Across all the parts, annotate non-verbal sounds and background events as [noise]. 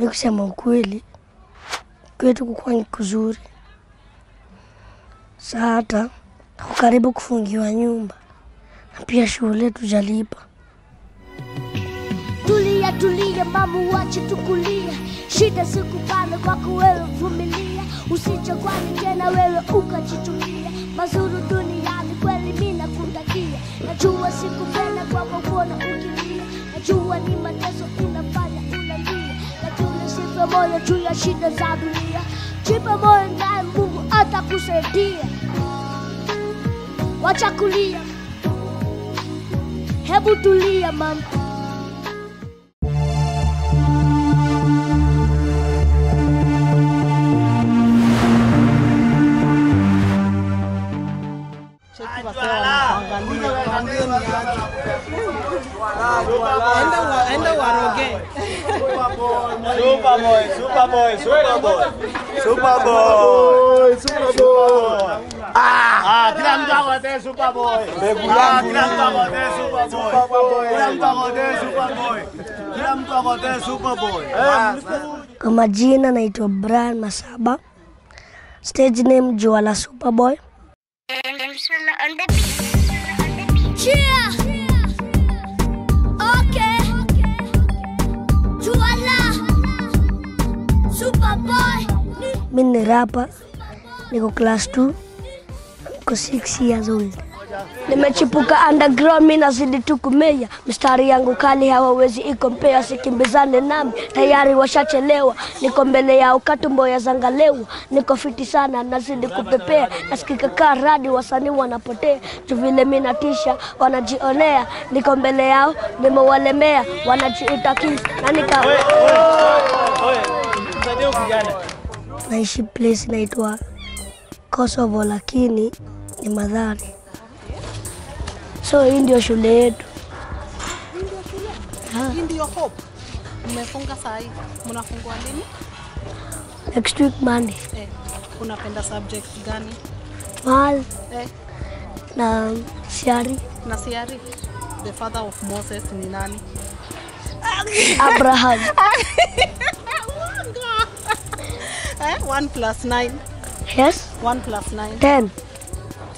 Mi kusema ukweli, kwetu kukuwa ni kuzuri. Sasa hata karibu kufungiwa nyumba na pia shule tujalipa. Tulia tulia, mama, wache tukulia. Shida sikupanda kwako wewe, vumilia, usichakwani tena wewe ukajitumia Mazuri duniani kweli mimi nakutakia, najua sikupenda kwako kuona ukilia, najua ni mateso lakini moyo juu ya shida za dunia. Jipe moyo naye Mungu atakusaidia. Wacha kulia, hebu tulia mama. Enda waroge. Superboy, Superboy, Superboy. Superboy, Superboy. Ah, kila mtu akote Superboy. Ah, kila mtu akote Superboy. Kila mtu akote Superboy. Kila mtu akote Superboy. Kwa majina naitwa Brian Masaba, stage name Juala Superboy. Cheer. Mi ni rapa, niko class 2, niko 6 years old. Nimechipuka underground, mi nazidi tu kumea, mstari yangu kali hawawezi ikompea, sikimbizane nami, tayari washachelewa, niko mbele yao katumbo ya zangalewa, niko fiti sana, nazidi kupepea, nasikika kaa radi, wasanii wanapotea, tu vile mi natisha, wanajionea, niko mbele yao, nimewalemea, wanajiita kisa na nika naishi place inaitwa Kosovo, lakini ni Madhari. So hii ndio shule yetu. Hii ndio hope. Mmefunga saa hii. Mnafungua lini? Next week Monday, Eh, unapenda subject gani? Mal Eh, na Siari na siari. The father of Moses ni nani? Abraham. [laughs] Eh, 1 plus 9. Yes, 1 plus 9. 10.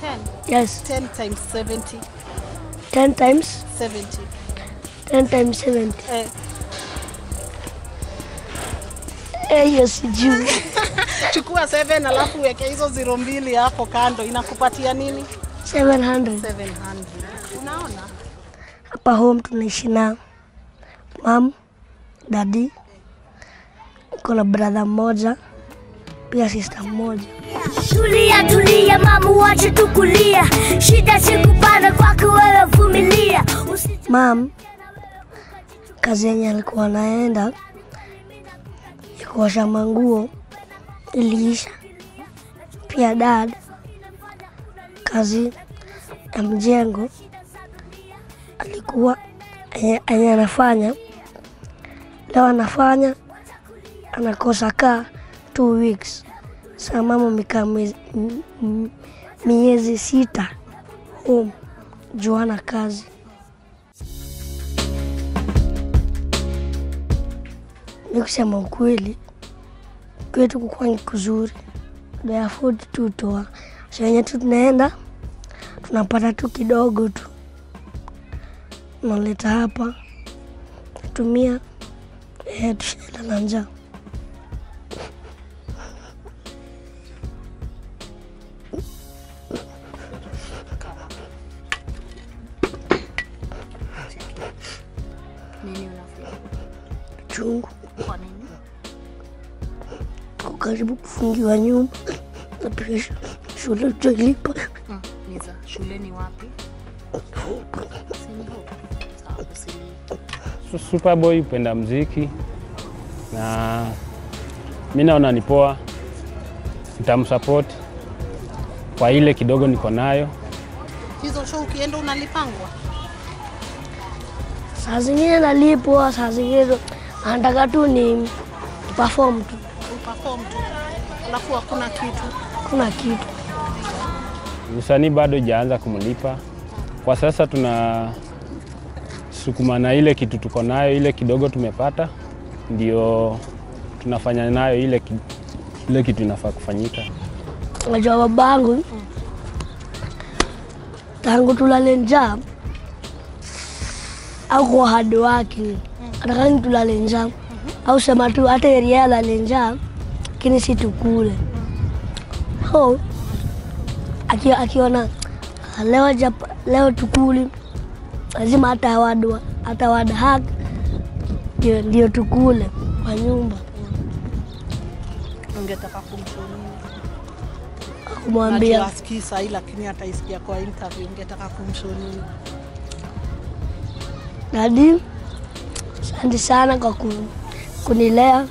10. Yes, 10 times 70. 10 times 70. 10 times 70. Eh, Eh, hiyo sijui. [laughs] chukua 7 alafu weke hizo zero mbili hapo kando inakupatia nini? 700. 700. Unaona? Hapa home tunaishi na mam, dadi, niko na brother mmoja pia sista mmoja. Tulia tulia, mama, wache tukulia. Shida sikupana kwako wewe, vumilia. Mam kazi yenye alikuwa anaenda ya kuosha manguo iliisha. Pia dad kazi ya mjengo alikuwa enye anafanya leo anafanya anakosa kaa two weeks. Sa mama amekaa miezi- sita home juana kazi. Ni kusema ukweli, kwetu kukuwa ni kuzuri, tunaafodi tu toa senye tu tunaenda tunapata tu kidogo tu, naleta hapa tumia eh, tushaenda na njaa. Nini unafanya? chungu Kwa nini? karibu kufungiwa nyumba na pia shule. Mm, wapi? Usini. Su- Superboy upenda mziki na mi naona ni poa, nitamsupport kwa ile kidogo niko nayo. Hizo show ukienda unalipangwa? Saa zingine nalipwa, saa zingine anataka tu ni perform tu, Perform tu. Alafu hakuna kitu. kuna kitu. Msanii bado jaanza kumlipa kwa sasa, tuna sukuma na ile kitu tuko nayo, ile kidogo tumepata ndio tunafanya nayo ile, ki- ile kitu inafaa kufanyika. Unajua babangu tangu tulale njaa au kwa hadi wake. Atakani tulale njaa. Au sema tu hata yeye alale njaa lakini si tukule. ho. Akio akiona "Ah, leo japa, leo tukuli lazima hata wadu hata wada hak ndio, ndio tukule kwa nyumba. Ungetaka kumshauri kumwambia. Asikii sahi, lakini ataisikia kwa interview ungetaka kumshauri Dadi, asante sana kwa kunilea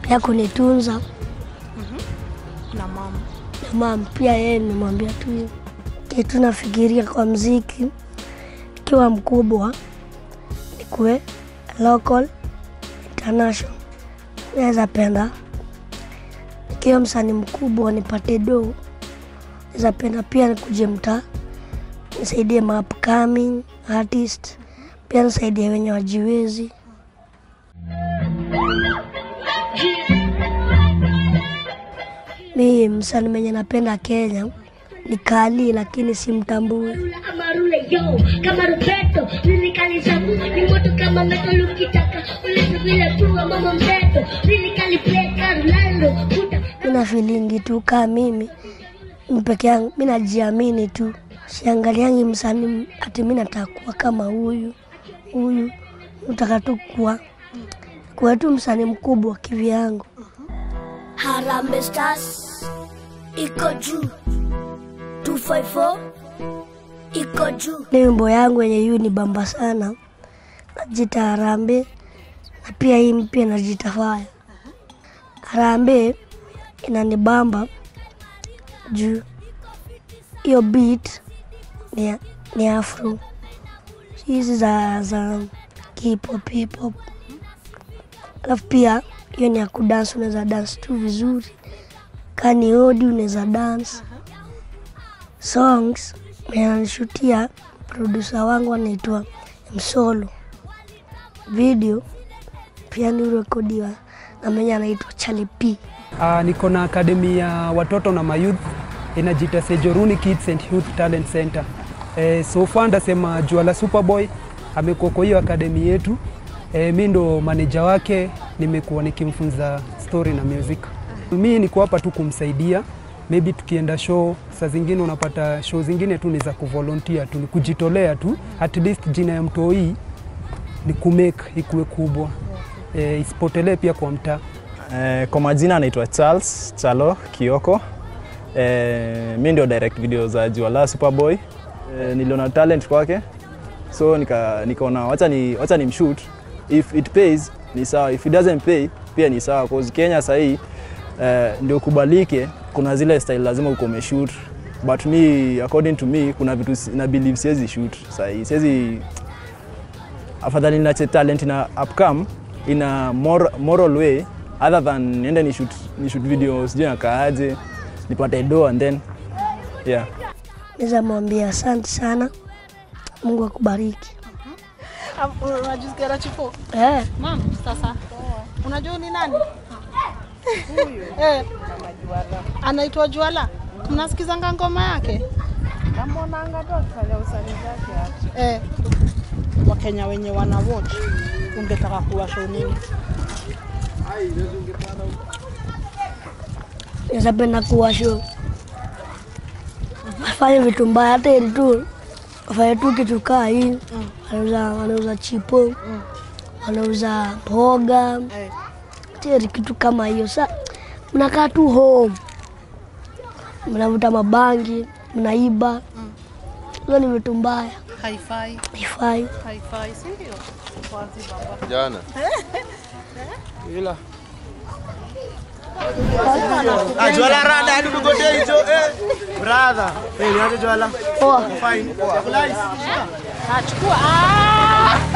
pia kunitunza. Na mama. Na mama pia yeye nimemwambia tu hivyo. kitu nafikiria kwa mziki ikiwa mkubwa nikuwe local international. Naweza penda. Ikiwa msanii mkubwa nipate do, naweza penda pia nikuje mtaa nisaidie ma upcoming artist, pia nisaidie wenye wajiwezi. mii msanii mwenye napenda Kenya ni Kali, lakini simtambui. Mina filingi tu kaa mimi mi peke yangu, mi najiamini tu, siangaliangi msanii ati mi nataka kama huyu huyu, nataka tu kuwa kuwa tu msanii mkubwa kivyangu. Harambee Stars iko juu. 254 iko juu. Ni wimbo yangu yenye yu ni bamba sana, najita Harambee na pia hii mpya najita Faya. Harambee inanibamba juu. Hiyo beat ni, ni afro, hizi za, za hip hop hip hop, alafu pia hiyo ni ya kudansi, unaweza dance tu vizuri, kani odi unaweza dance songs ananishutia produsa wangu anaitwa Msolo. Video pia nirekodiwa na mwenye anaitwa Charlie P. Uh, niko na akademi ya watoto na mayouth inajita Sejoruni Kids and Youth Talent Center. Eh, so far ndasema Juala Superboy amekuwa kwa hiyo akademi yetu. E, mi ndo maneja wake, nimekuwa nikimfunza story na music. Mi niko hapa tu kumsaidia, maybe tukienda show, saa zingine unapata show zingine tu ni za kuvolunteer tu, ni kujitolea tu, at least jina ya mtoi ni kumake ikuwe kubwa, e, isipotelee pia kwa mtaa. E, kwa majina anaitwa Charles Chalo Kioko. E, mi ndio direct video za Juala Superboy. Eh, niliona talent kwake. So nika nikaona wacha ni wacha ni mshoot. If it pays ni sawa. If it doesn't pay pia ni sawa. Cause Kenya sasa hii eh, ndio kubalike kuna zile style lazima uko umeshoot. But me according to me kuna vitu na believe siwezi shoot sasa hii siwezi afadhali nache talent na upcome in a more, moral way other than niende ni shoot, ni shoot video sijui nakaaje nipate do and then yeah Naweza mwambia asante sana, Mungu akubariki. unajisikia chipo Eh, mam sasa. Unajua ni nani? Huyu. Eh, anaitwa Juala. Mnasikizanga ngoma yake? Namonanga tu akifanya usanii zake hapo eh, wakenya wenye wana watch ungetaka kuwashow nini? Naweza penda kuwa show afanye vitu mbaya, hata ili tu afanye tu kitu kaa hii, wanauza wanauza chipo, wanauza mboga, eh, teri kitu kama hiyo. Sa mnakaa tu home, mnavuta mabangi, mnaiba, hizo ni vitu mbaya, haifai. Haifai. haifai si ndio? Jana. [laughs] Ah, Juala rada hadi tugote hicho eh. Brother. Eh, niaje Juala? Poa. Fine. Nice. ah! [laughs]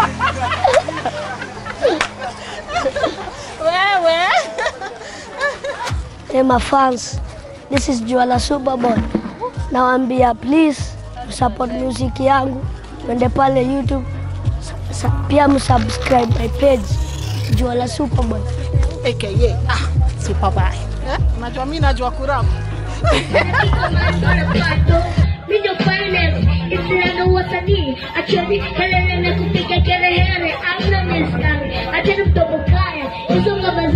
wewe Hey, my fans, this is Juala Superboy. Nawaambia please support music yangu, twende pale YouTube, pia msubscribe my page Juala Superboy. Aka ah, Superboy. Eh? Unajua mimi najua kurap. Video finance isilaga wasanii acheni kelele na kupiga kelele amna mistari acheni mtobokaya hizo ngoma